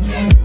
Yeah.